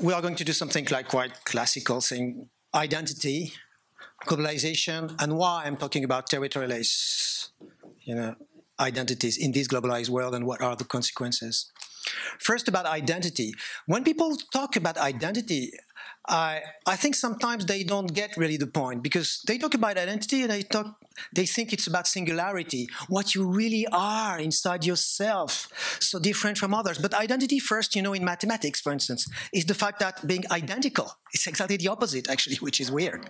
we are going to do something like quite classical thing, identity, globalization, and why I'm talking about territoryless, you know, identities in this globalized world and what are the consequences. First, about identity. When people talk about identity, I, I think sometimes they don't get really the point because they talk about identity and they talk they think it's about singularity, what you really are inside yourself, so different from others. But identity first, you know, in mathematics, for instance, is the fact that being identical is exactly the opposite, actually, which is weird.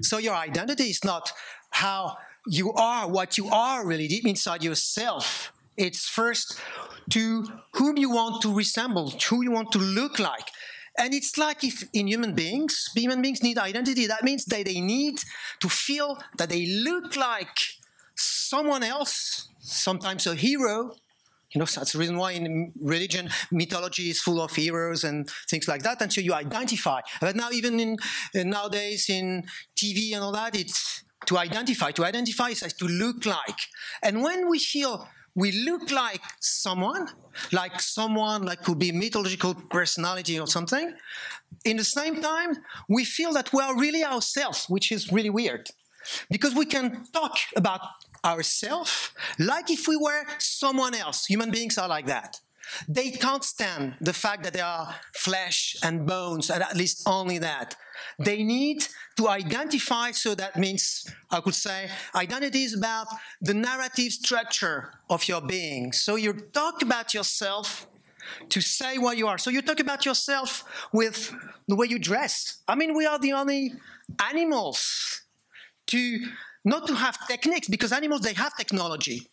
So your identity is not how you are, what you are really deep inside yourself. It's first to whom you want to resemble, who you want to look like. And it's like if in human beings, human beings need identity. That means that they need to feel that they look like someone else, sometimes a hero. You know, that's the reason why in religion, mythology is full of heroes and things like that. And so you identify. But now, even in, uh, nowadays in TV and all that, it's to identify. To identify is to look like. And when we feel we look like someone, like someone like could be mythological personality or something. In the same time, we feel that we are really ourselves, which is really weird. Because we can talk about ourselves like if we were someone else. Human beings are like that. They can't stand the fact that they are flesh and bones, and at least only that. They need to identify, so that means, I could say, identity is about the narrative structure of your being. So you talk about yourself to say what you are. So you talk about yourself with the way you dress. I mean, we are the only animals to not to have techniques because animals they have technology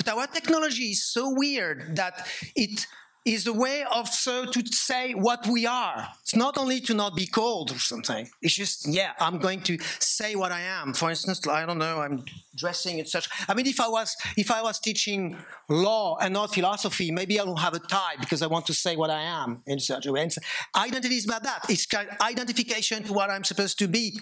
but our technology is so weird that it is a way of so to say what we are. It's not only to not be cold or something. It's just, yeah, I'm going to say what I am. For instance, I don't know, I'm dressing and such. I mean, if I was if I was teaching law and not philosophy, maybe I don't have a tie because I want to say what I am in such a way. And identity is about that. It's identification to what I'm supposed to be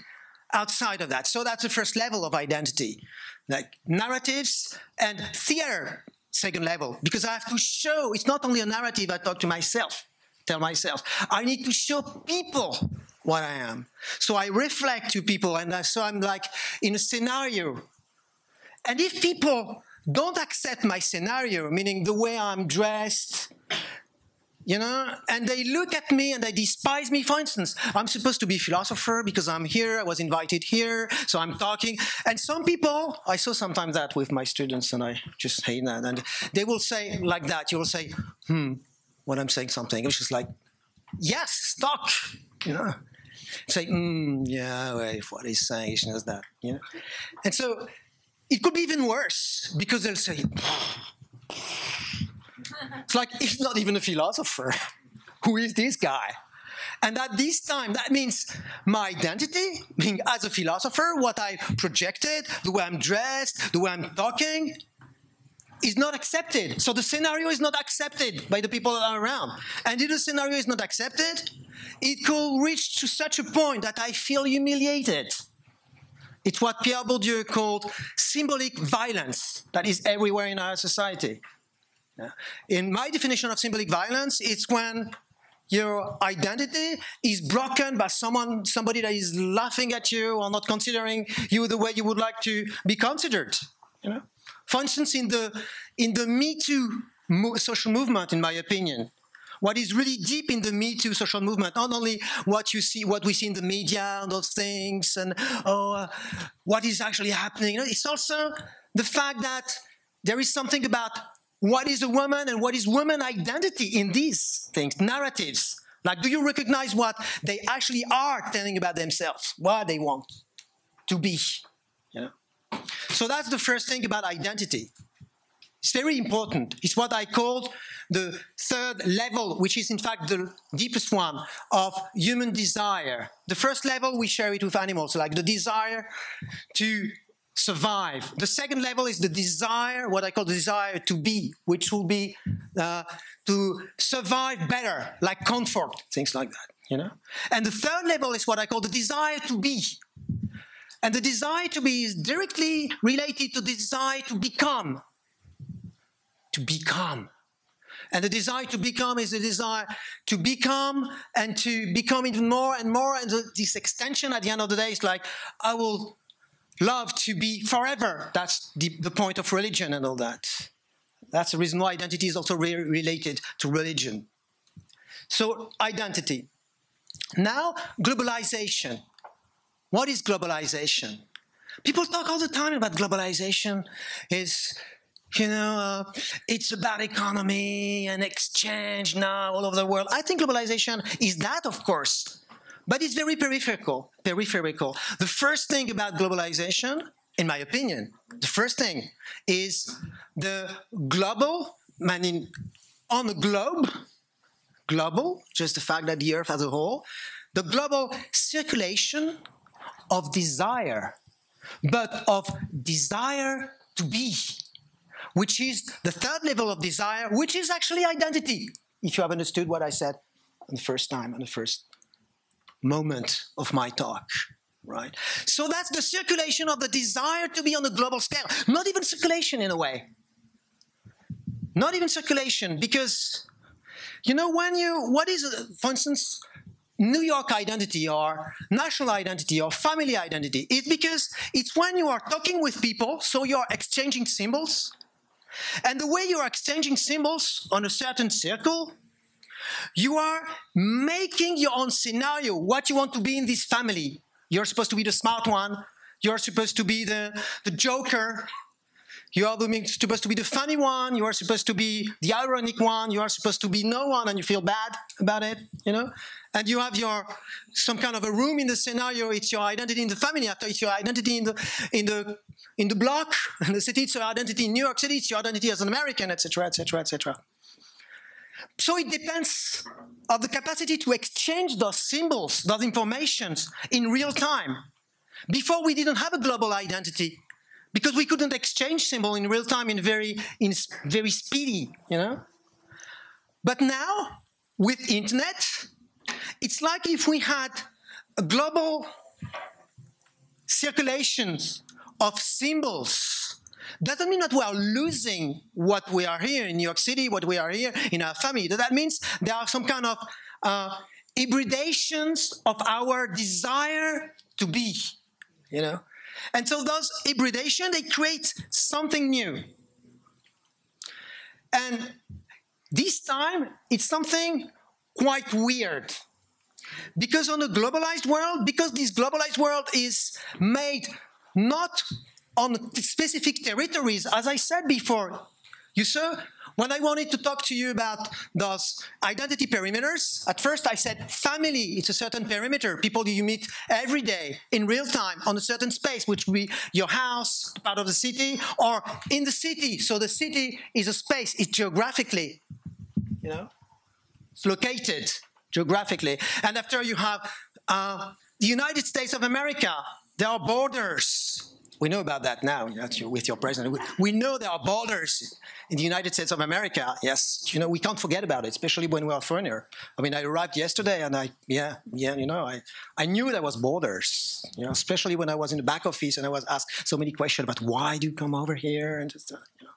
outside of that. So that's the first level of identity, like narratives and theater, second level, because I have to show it's not only a narrative I talk to myself, tell myself, I need to show people what I am. So I reflect to people, and so I'm like in a scenario. And if people don't accept my scenario, meaning the way I'm dressed, you know, and they look at me and they despise me. For instance, I'm supposed to be a philosopher because I'm here, I was invited here, so I'm talking. And some people, I saw sometimes that with my students, and I just hate that. And they will say like that, you will say, hmm, when I'm saying something, it's just like, yes, talk, you know. Say, hmm, yeah, wait, what he's saying is that, you know. And so it could be even worse because they'll say, it's like, he's not even a philosopher. Who is this guy? And at this time, that means my identity, being as a philosopher, what I projected, the way I'm dressed, the way I'm talking, is not accepted. So the scenario is not accepted by the people that are around. And if the scenario is not accepted, it could reach to such a point that I feel humiliated. It's what Pierre Bourdieu called symbolic violence that is everywhere in our society. In my definition of symbolic violence, it's when your identity is broken by someone, somebody that is laughing at you or not considering you the way you would like to be considered. You know? For instance, in the in the Me Too mo social movement, in my opinion, what is really deep in the Me Too social movement, not only what you see, what we see in the media and those things, and oh, uh, what is actually happening. You know, it's also the fact that there is something about what is a woman and what is woman identity in these things, narratives. Like, do you recognize what they actually are telling about themselves, what they want to be? You know? So that's the first thing about identity. It's very important. It's what I call the third level, which is in fact the deepest one of human desire. The first level, we share it with animals, like the desire to survive. The second level is the desire, what I call the desire to be, which will be uh, to survive better, like comfort, things like that, you know? And the third level is what I call the desire to be. And the desire to be is directly related to the desire to become. To become. And the desire to become is the desire to become and to become even more and more. And the, this extension at the end of the day is like, I will love to be forever. That's the, the point of religion and all that. That's the reason why identity is also re related to religion. So, identity. Now, globalization. What is globalization? People talk all the time about globalization. Is you know, uh, it's about economy and exchange now all over the world. I think globalization is that, of course, but it's very peripheral. Peripheral. The first thing about globalization, in my opinion, the first thing is the global, meaning on the globe, global, just the fact that the Earth as a whole, the global circulation of desire, but of desire to be which is the third level of desire, which is actually identity, if you have understood what I said the first time, on the first moment of my talk. Right? So that's the circulation of the desire to be on a global scale. Not even circulation in a way. Not even circulation, because you know when you what is for instance New York identity or national identity or family identity. It's because it's when you are talking with people, so you're exchanging symbols, and the way you are exchanging symbols on a certain circle, you are making your own scenario, what you want to be in this family. You're supposed to be the smart one. You're supposed to be the, the joker. You are supposed to be the funny one. You are supposed to be the ironic one. You are supposed to be no one, and you feel bad about it, you know. And you have your some kind of a room in the scenario. It's your identity in the family. After it's your identity in the in the in the block, in the city. It's your identity in New York City. It's your identity as an American, etc., etc., etc. So it depends of the capacity to exchange those symbols, those informations in real time. Before we didn't have a global identity because we couldn't exchange symbol in real time in very in very speedy, you know. But now with internet, it's like if we had a global circulations of symbols. Doesn't mean that we are losing what we are here in New York City, what we are here in our family. That means there are some kind of uh, hybridations of our desire to be, you know. And so those hybridation, they create something new. And this time, it's something quite weird. Because on a globalized world, because this globalized world is made not on specific territories, as I said before. You saw when I wanted to talk to you about those identity perimeters, at first I said family, it's a certain perimeter, people you meet every day in real time on a certain space, which would be your house, part of the city, or in the city. So the city is a space, it's geographically, you know, it's located geographically. And after you have uh, the United States of America, there are borders. We know about that now with your president. We know there are borders in the United States of America. Yes, you know, we can't forget about it, especially when we are foreigner. I mean, I arrived yesterday and I, yeah, yeah, you know, I, I knew there was borders, you know, especially when I was in the back office and I was asked so many questions about why do you come over here and just, uh, you know.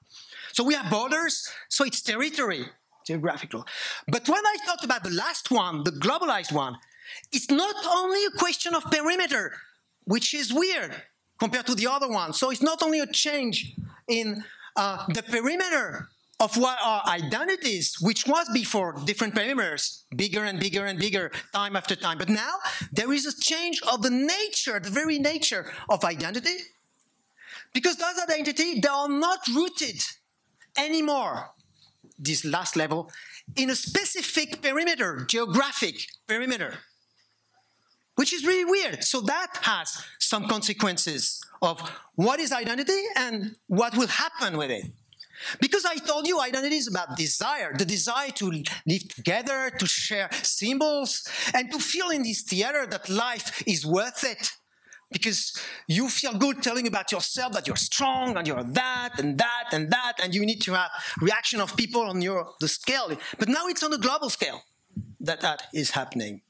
So we have borders, so it's territory, geographical. But when I talked about the last one, the globalized one, it's not only a question of perimeter, which is weird compared to the other one. So it's not only a change in uh, the perimeter of what our identities, which was before different perimeters, bigger and bigger and bigger, time after time. But now there is a change of the nature, the very nature of identity, because those identities, they are not rooted anymore, this last level, in a specific perimeter, geographic perimeter which is really weird. So that has some consequences of what is identity and what will happen with it. Because I told you identity is about desire, the desire to live together, to share symbols, and to feel in this theater that life is worth it. Because you feel good telling about yourself that you're strong and you're that and that and that, and you need to have reaction of people on your the scale. But now it's on a global scale that that is happening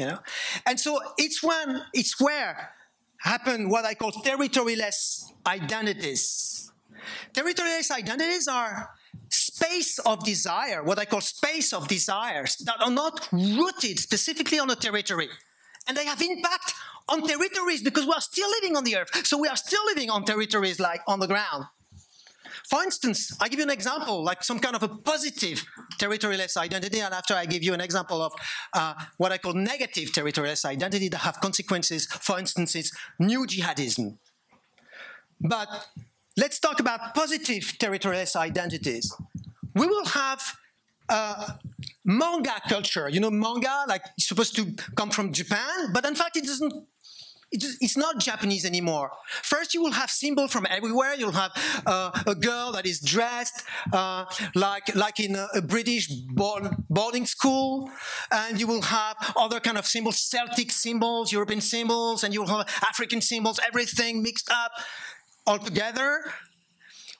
you know? And so it's when, it's where happen what I call territoryless identities. Territoryless identities are space of desire, what I call space of desires, that are not rooted specifically on a territory. And they have impact on territories because we are still living on the earth. So we are still living on territories like on the ground. For instance, I give you an example, like some kind of a positive territoryless identity, and after I give you an example of uh, what I call negative territoryless identity that have consequences, for instance, it's new jihadism. But let's talk about positive territoryless identities. We will have uh, manga culture. You know, manga, like, supposed to come from Japan, but in fact, it doesn't it's not Japanese anymore. First, you will have symbols from everywhere. You'll have uh, a girl that is dressed uh, like like in a, a British boarding school, and you will have other kind of symbols, Celtic symbols, European symbols, and you will have African symbols, everything mixed up all together,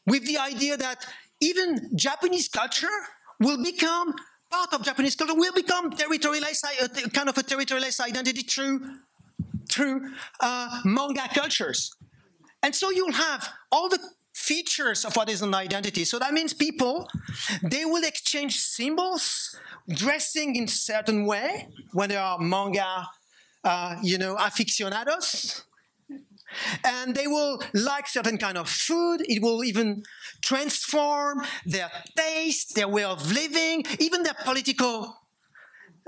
with the idea that even Japanese culture will become part of Japanese culture, will become territoryless, uh, kind of a territoryless identity through through uh, manga cultures. And so you'll have all the features of what is an identity. So that means people, they will exchange symbols, dressing in certain way when they are manga, uh, you know, aficionados. And they will like certain kind of food. It will even transform their taste, their way of living, even their political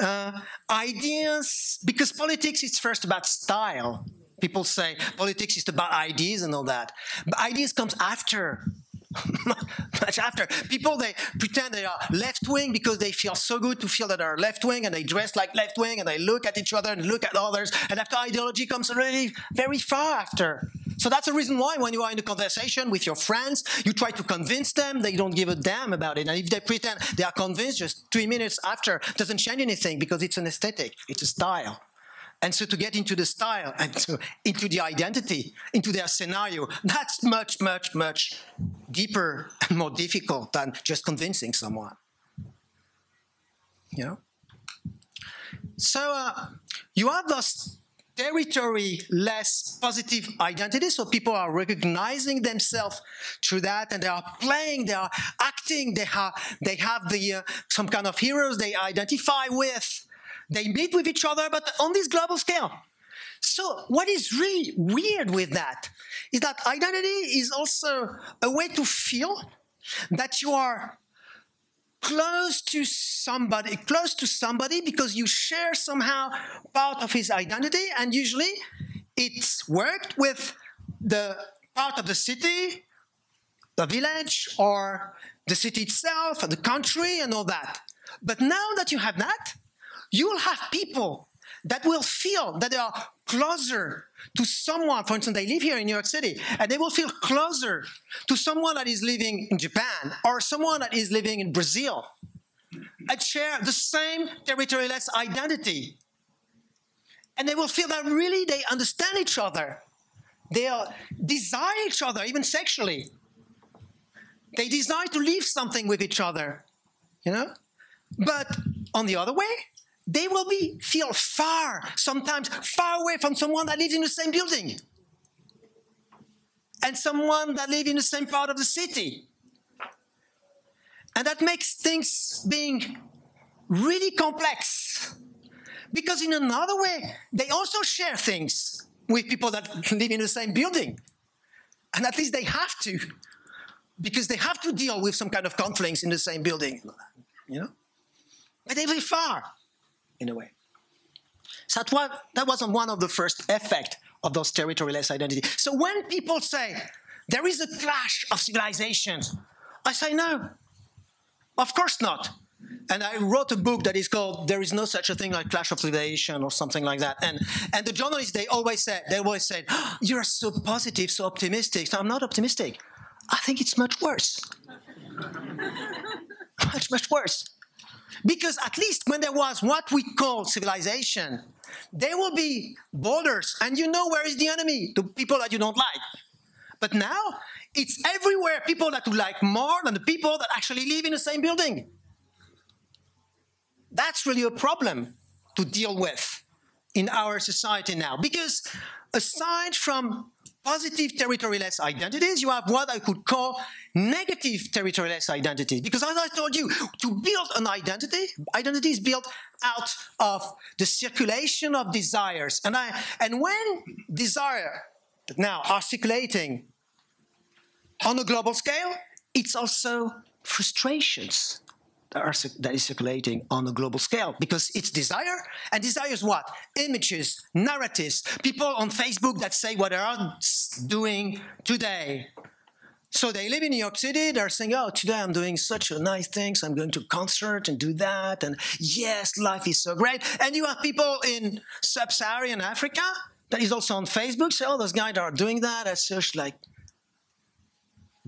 uh, ideas, because politics is first about style. People say politics is about ideas and all that. But ideas comes after. much after. People, they pretend they are left wing because they feel so good to feel that they're left wing and they dress like left wing and they look at each other and look at others. And after ideology comes really very far after. So that's the reason why when you are in a conversation with your friends, you try to convince them they don't give a damn about it. And if they pretend they are convinced just three minutes after, doesn't change anything because it's an aesthetic, it's a style. And so to get into the style and to, into the identity, into their scenario, that's much, much, much deeper and more difficult than just convincing someone. You know? So uh, you have those territory less positive identity. So people are recognizing themselves through that and they are playing, they are acting, they have, they have the, uh, some kind of heroes they identify with. They meet with each other, but on this global scale. So what is really weird with that is that identity is also a way to feel that you are close to somebody, close to somebody because you share somehow part of his identity, and usually it's worked with the part of the city, the village, or the city itself, or the country, and all that. But now that you have that, you will have people that will feel that they are closer to someone, for instance, they live here in New York City, and they will feel closer to someone that is living in Japan or someone that is living in Brazil and share the same territoryless identity. And they will feel that really they understand each other. They desire each other, even sexually. They desire to leave something with each other, you know? But on the other way, they will be feel far, sometimes far away from someone that lives in the same building and someone that lives in the same part of the city. And that makes things being really complex. Because in another way, they also share things with people that live in the same building. And at least they have to, because they have to deal with some kind of conflicts in the same building, you know? But they live far in a way. So that, was, that was one of the first effect of those territoryless identity. So when people say there is a clash of civilizations, I say no, of course not. And I wrote a book that is called "There is no such a thing like clash of civilization" or something like that. And and the journalists they always said they always said, oh, "You're so positive, so optimistic." So I'm not optimistic. I think it's much worse. much much worse. Because at least when there was what we call civilization, there will be borders, and you know where is the enemy, the people that you don't like. But now, it's everywhere people that you like more than the people that actually live in the same building. That's really a problem to deal with in our society now. Because aside from positive territoryless identities, you have what I could call negative territoryless identities. Because as I told you, to build an identity, identity is built out of the circulation of desires. And, I, and when desire now are circulating on a global scale, it's also frustrations are, that is circulating on a global scale because it's desire and desire is what? Images narratives people on facebook that say what they're doing today. So they live in new york city they're saying oh today i'm doing such a nice thing so i'm going to concert and do that and yes life is so great. And you have people in sub-saharan africa that is also on facebook say oh those guys are doing that as such like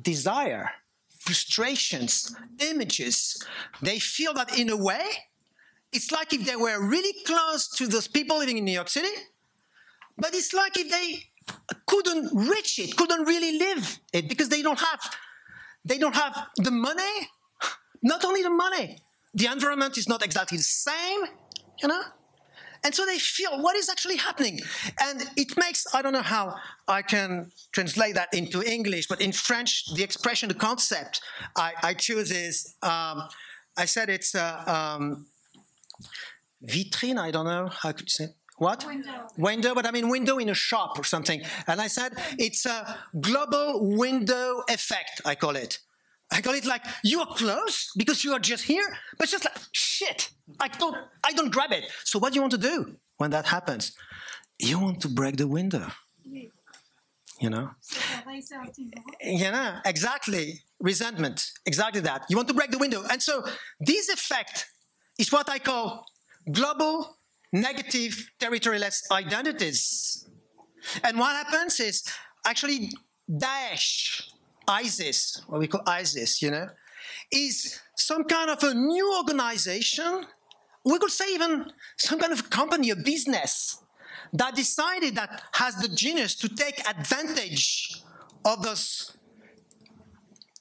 desire frustrations, images, they feel that in a way, it's like if they were really close to those people living in New York City, but it's like if they couldn't reach it, couldn't really live it because they don't have they don't have the money, not only the money, the environment is not exactly the same, you know? And so they feel what is actually happening. And it makes, I don't know how I can translate that into English, but in French, the expression, the concept I, I choose is, um, I said it's a um, vitrine, I don't know how could you say what? Window. Window, but I mean window in a shop or something. And I said it's a global window effect, I call it. I call it like you are close because you are just here, but just like shit. I don't I don't grab it. So what do you want to do when that happens? You want to break the window. You know? You know, exactly. Resentment. Exactly that. You want to break the window. And so this effect is what I call global negative territoryless identities. And what happens is actually Daesh ISIS, what we call ISIS, you know, is some kind of a new organization, we could say even some kind of company, a business, that decided that has the genius to take advantage of this,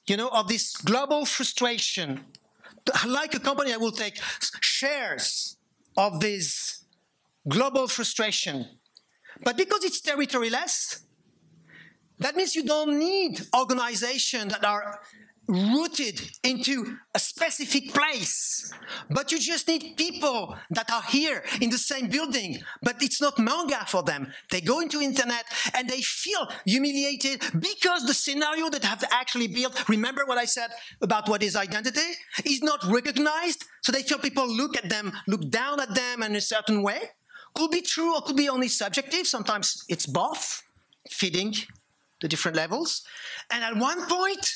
you know, of this global frustration. Like a company that will take shares of this global frustration. But because it's territoryless, that means you don't need organizations that are rooted into a specific place. But you just need people that are here in the same building, but it's not manga for them. They go into internet and they feel humiliated because the scenario that have to actually built, remember what I said about what is identity, is not recognized. So they feel people look at them, look down at them in a certain way. Could be true or could be only subjective. Sometimes it's both, feeding the different levels. And at one point,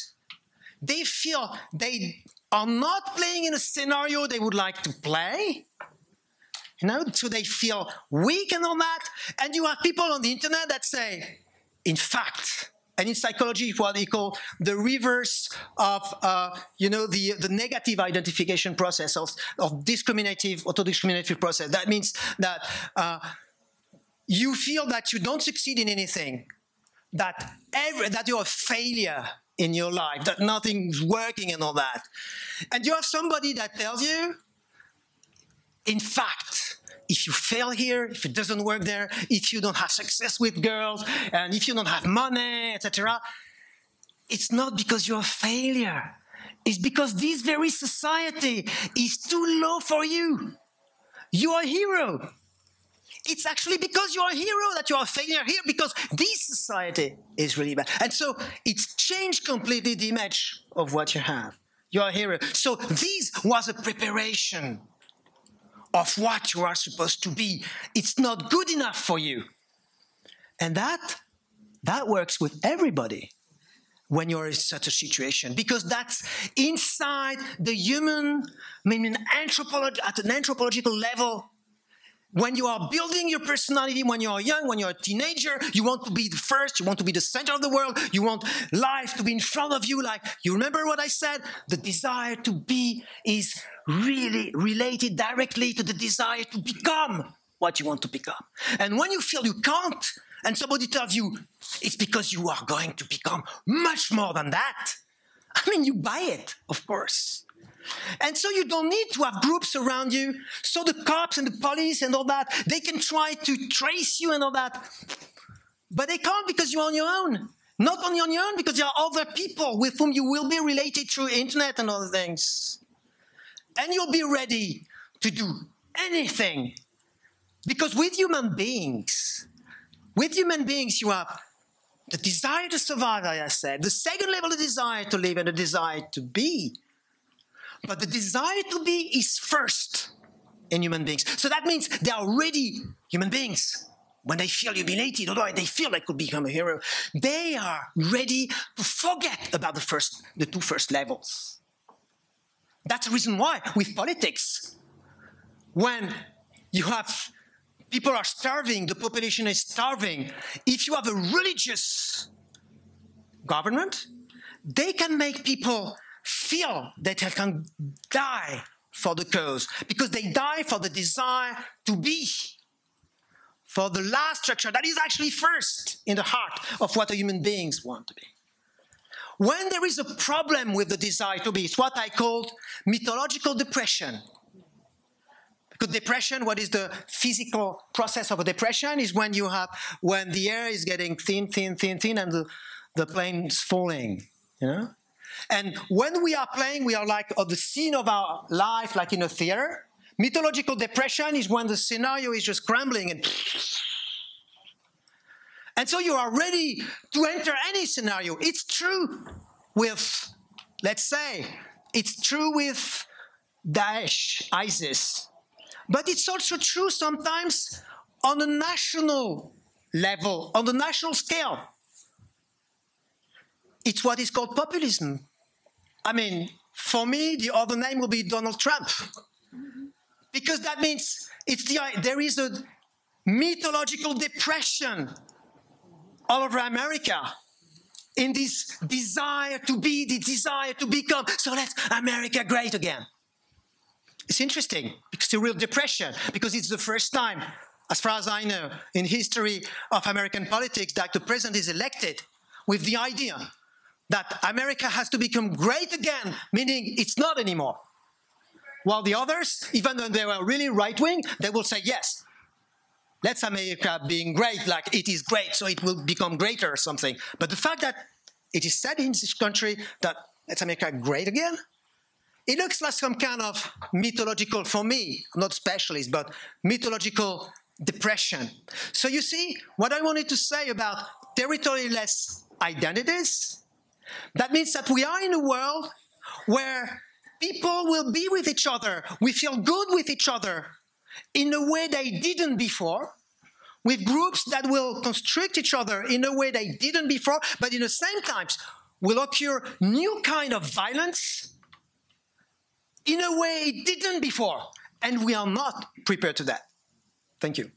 they feel they are not playing in a scenario they would like to play. You know, so they feel weak and all that. And you have people on the internet that say, in fact, and in psychology, what they call the reverse of, uh, you know, the, the negative identification process of, of discriminative, auto-discriminative process. That means that uh, you feel that you don't succeed in anything, that every, that you're a failure in your life, that nothing's working and all that. And you have somebody that tells you, in fact, if you fail here, if it doesn't work there, if you don't have success with girls, and if you don't have money, etc., it's not because you're a failure. It's because this very society is too low for you. You are a hero it's actually because you're a hero that you're a failure here because this society is really bad. And so it's changed completely the image of what you have. You're a hero. So this was a preparation of what you are supposed to be. It's not good enough for you. And that that works with everybody when you're in such a situation because that's inside the human I mean anthropology at an anthropological level when you are building your personality, when you are young, when you're a teenager, you want to be the first, you want to be the center of the world, you want life to be in front of you. Like, you remember what I said? The desire to be is really related directly to the desire to become what you want to become. And when you feel you can't, and somebody tells you it's because you are going to become much more than that, I mean, you buy it, of course. And so you don't need to have groups around you. So the cops and the police and all that, they can try to trace you and all that. But they can't because you're on your own. Not only on your own, because there are other people with whom you will be related through internet and other things. And you'll be ready to do anything. Because with human beings, with human beings, you have the desire to survive, as I said, the second level, the desire to live and the desire to be. But the desire to be is first in human beings. So that means they are already human beings. When they feel humiliated, although they feel they could become a hero, they are ready to forget about the first, the two first levels. That's the reason why with politics, when you have people are starving, the population is starving. If you have a religious government, they can make people feel that they can die for the cause because they die for the desire to be, for the last structure that is actually first in the heart of what the human beings want to be. When there is a problem with the desire to be, it's what I called mythological depression. Because depression, what is the physical process of a depression, is when you have when the air is getting thin, thin, thin, thin, and the, the plane is falling. You know? And when we are playing, we are like at the scene of our life, like in a theater. Mythological depression is when the scenario is just crumbling and and so you are ready to enter any scenario. It's true with, let's say, it's true with Daesh, ISIS. But it's also true sometimes on a national level, on the national scale. It's what is called populism. I mean, for me, the other name will be Donald Trump. Because that means it's the, there is a mythological depression all over America in this desire to be, the desire to become. So let's America great again. It's interesting because it's a real depression because it's the first time, as far as I know, in history of American politics that the president is elected with the idea that America has to become great again, meaning it's not anymore. While the others, even though they were really right wing, they will say, yes, let's America being great, like it is great, so it will become greater or something. But the fact that it is said in this country that let's America great again, it looks like some kind of mythological, for me, I'm not specialist, but mythological depression. So you see, what I wanted to say about territoryless identities, that means that we are in a world where people will be with each other, we feel good with each other in a way they didn't before, with groups that will constrict each other in a way they didn't before, but in the same times will occur new kind of violence in a way it didn't before. And we are not prepared to that. Thank you.